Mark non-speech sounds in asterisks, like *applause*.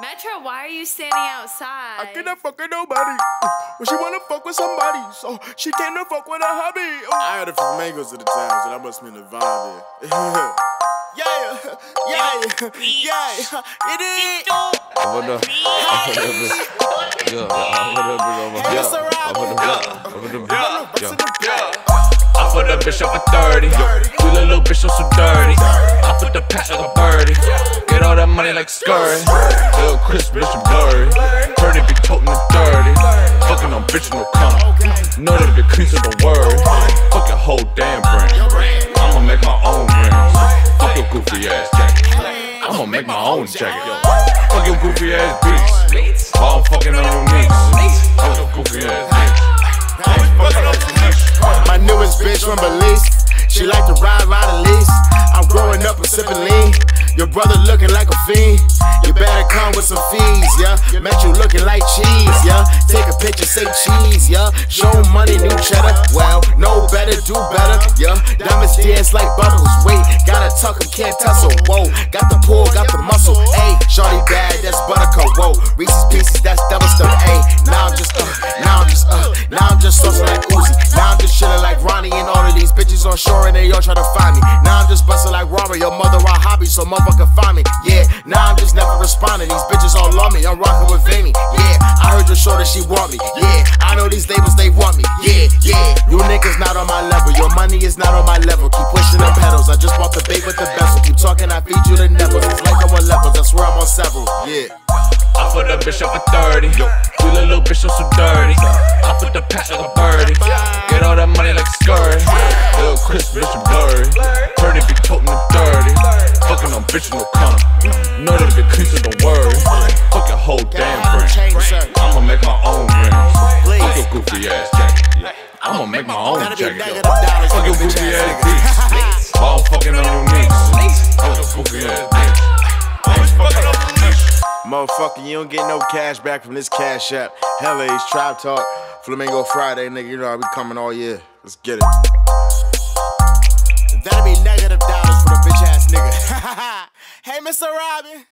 Metro, why are you standing outside? I cannot fuck with nobody. When she wanna fuck with somebody, so she came to fuck with a hubby. Uh, I heard it from Mangos at the time, so that must mean the vibe there. *laughs* yeah, yeah, yeah, it is. What up? Yeah, what up? Yeah, what up? Yeah, I put that bitch up for 30. You little bitch, I'm so dirty. I put the pack like a birdie. Get all that money like scurry. Little Chris, bitch, I'm blurry. Heard it be toting the dirty. Fucking on bitch, no cum. Know that the crease of the word. Fuck your whole damn brain. I'ma make my own rings. Fuck your goofy ass jacket. I'ma make my own jacket. Fuck your goofy ass beats. All fucking on your knees. Fuck your goofy ass bitch. My newest bitch from Belize. She like to ride, ride a lease. I'm growing up and sipping lean. Your brother with some fees, yeah. Met you looking like cheese, yeah. Take a picture, say cheese, yeah. Show money, new cheddar. Well, no better, do better, yeah. Diamonds dance like bubbles. Wait, gotta tuck 'em, can't tussle. Whoa, got the pull, got the muscle. Ayy, shorty bad, that's buttercup. Whoa, Reese's pieces, that's double stuff. Ayy, now I'm just, uh, now I'm just, uh, now I'm just saucing like Uzi. Now I'm just chilling like Ronnie and all of these bitches on shore and they all try to find me. Now I'm just busting like Robert, your mother a hobby, so motherfucker find me. Yeah, now she want me. Yeah, I know these labels, they want me. Yeah, yeah. You niggas not on my level. Your money is not on my level. Keep pushing them pedals. I just bought the bait with the bezel. Keep talking, I feed you the nevels. It's like I'm on levels. I swear I'm on several. Yeah. I put that bitch up for 30. Yo. You little bitch, I'm so dirty. I put the pack like a birdie. Get all that money like scurry. Little Chris, bitch, I'm blurry. It be toting the dirty. Fucking on bitch, no cum. Know that the crease of the word. Fuck your whole damn I'ma make my own jacket. Fuck your goofy ass beats. All fucking on your knees. Fuck your goofy ass bitch. Always fucking on your knees. Motherfucker, you don't get no cash back from this cash app. Hella A's Trap Talk, Flamingo Friday, nigga. You know I be coming all year. Let's get it. That'll be negative dollars for the bitch ass nigga. *laughs* hey, Mr. Robin.